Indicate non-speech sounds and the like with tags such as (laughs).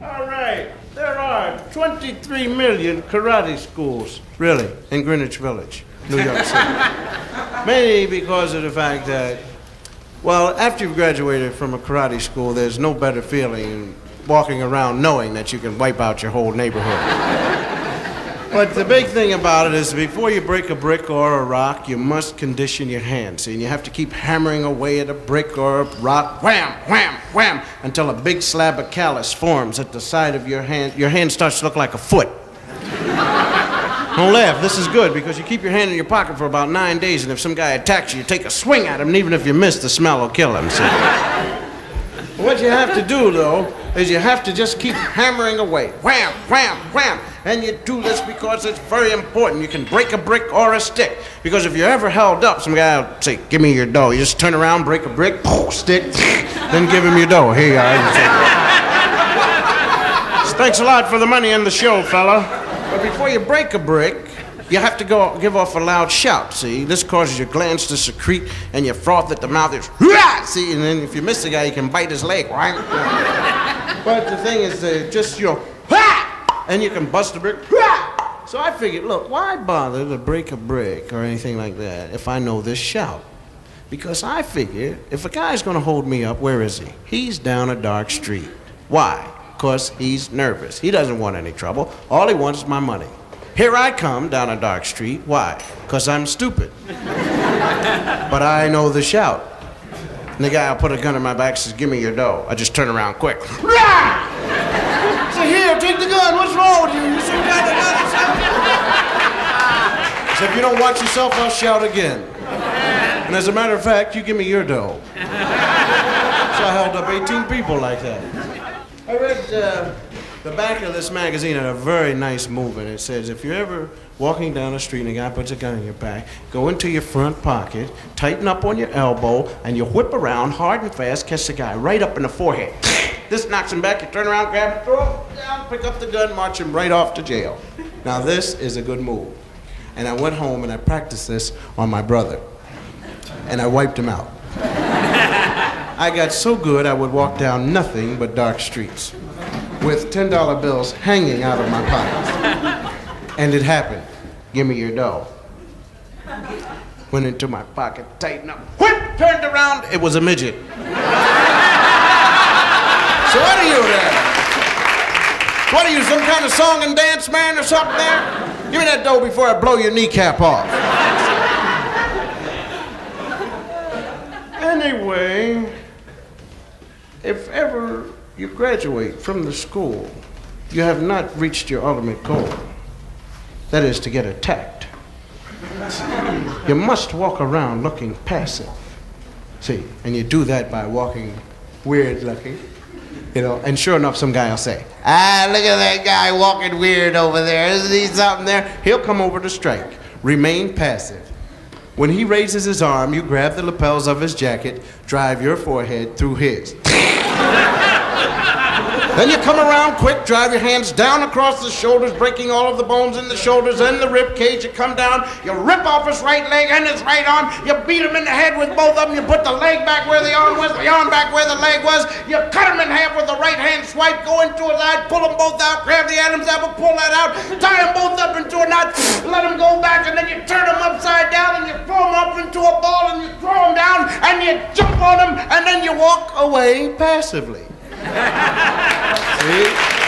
All right, there are 23 million karate schools, really, in Greenwich Village, New York City. (laughs) Mainly because of the fact that, well, after you've graduated from a karate school, there's no better feeling than walking around knowing that you can wipe out your whole neighborhood. But the big thing about it is before you break a brick or a rock, you must condition your hands. And you have to keep hammering away at a brick or a rock, wham, wham, wham, until a big slab of callus forms at the side of your hand. Your hand starts to look like a foot. Don't laugh. This is good because you keep your hand in your pocket for about nine days, and if some guy attacks you, you take a swing at him, and even if you miss, the smell will kill him. What you have to do, though, is you have to just keep hammering away. Wham, wham, wham. And you do this because it's very important. You can break a brick or a stick. Because if you're ever held up, some guy will say, Give me your dough. You just turn around, break a brick, stick, (laughs) then give him your dough. Here you are. Thanks a lot for the money and the show, fella. But before you break a brick, you have to go give off a loud shout, see? This causes your glands to secrete and your froth at the mouth is, see? And then if you miss the guy, you can bite his leg, right? (laughs) but the thing is, uh, just your! And you can bust a brick! So I figured, look, why bother to break a brick or anything like that if I know this shout? Because I figure if a guy's gonna hold me up, where is he? He's down a dark street. Why? Because he's nervous. He doesn't want any trouble. All he wants is my money. Here I come down a dark street. Why? Because I'm stupid. (laughs) but I know the shout. And the guy will put a gun in my back says, Give me your dough. I just turn around quick. Say, here, take the gun. What's wrong with you? You some kind of So if you don't watch yourself, I'll shout again. And as a matter of fact, you give me your dough. So I held up 18 people like that. I read uh, the back of this magazine had a very nice movement. It says, if you're ever walking down the street and a guy puts a gun in your back, go into your front pocket, tighten up on your elbow, and you whip around hard and fast, catch the guy right up in the forehead. This knocks him back, you turn around, grab him, throw him down, pick up the gun, march him right off to jail. Now this is a good move. And I went home and I practiced this on my brother. And I wiped him out. (laughs) I got so good I would walk down nothing but dark streets with $10 bills hanging out of my pockets. And it happened. Give me your dough. Went into my pocket, tightened up, whip, turned around, it was a midget. What are you there? What are you, some kind of song and dance man or something there? Give me that dough before I blow your kneecap off. anyway, if ever you graduate from the school, you have not reached your ultimate goal. That is to get attacked. You must walk around looking passive. See, and you do that by walking weird looking. You know, and sure enough, some guy will say, Ah, look at that guy walking weird over there. Isn't he something there? He'll come over to strike. Remain passive. When he raises his arm, you grab the lapels of his jacket, drive your forehead through his. Then you come around quick, drive your hands down across the shoulders, breaking all of the bones in the shoulders and the rib cage. You come down, you rip off his right leg and his right arm. You beat him in the head with both of them. You put the leg back where the arm was, the arm back where the leg was. You cut him in half with the right hand swipe, go into his eye, pull them both out, grab the Adam's apple, pull that out, tie them both up into a knot, let them go back, and then you turn them upside down and you throw them up into a ball and you throw them down and you jump on them and then you walk away passively. (laughs) See?